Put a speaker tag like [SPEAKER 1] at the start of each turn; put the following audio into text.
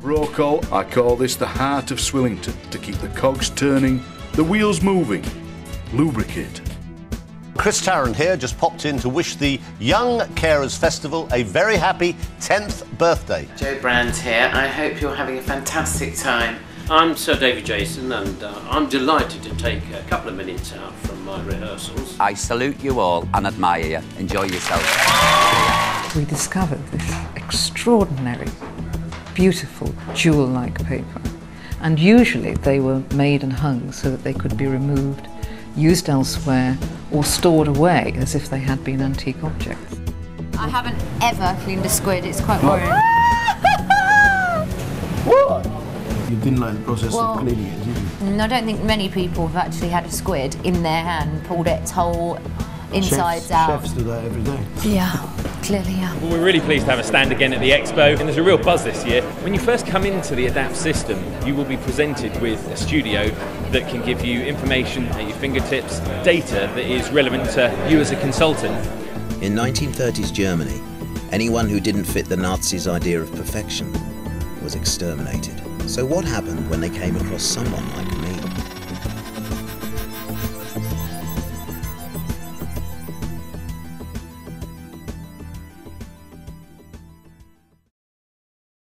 [SPEAKER 1] Roco, I call this the heart of Swillington to keep the cogs turning, the wheels moving, lubricate.
[SPEAKER 2] Chris Tarrant here just popped in to wish the Young Carers Festival a very happy 10th birthday.
[SPEAKER 3] Jo Brand here. I hope you're having a fantastic time.
[SPEAKER 4] I'm Sir David Jason, and uh, I'm delighted to take a couple of minutes out from my rehearsals.
[SPEAKER 5] I salute you all and admire you. Enjoy yourself.
[SPEAKER 6] We discovered this extraordinary, beautiful jewel like paper. And usually they were made and hung so that they could be removed, used elsewhere, or stored away as if they had been antique objects.
[SPEAKER 7] I haven't ever cleaned a squid, it's quite worrying. what?
[SPEAKER 8] You didn't like the process
[SPEAKER 7] Well-
[SPEAKER 8] of cleaning it, did you?
[SPEAKER 7] I don't think many people have actually had a squid in their hand, pulled its whole insides
[SPEAKER 8] chefs,
[SPEAKER 7] out.
[SPEAKER 8] Chefs do that every day.
[SPEAKER 7] Yeah, clearly, yeah.
[SPEAKER 9] Well, we're really pleased to have a stand again at the expo, and there's a real buzz this year. When you first come into the ADAPT system, you will be presented with a studio that can give you information at your fingertips, data that is relevant to you as a consultant.
[SPEAKER 10] In 1930s Germany, anyone who didn't fit the Nazis' idea of perfection was exterminated. So what happened when they came across someone like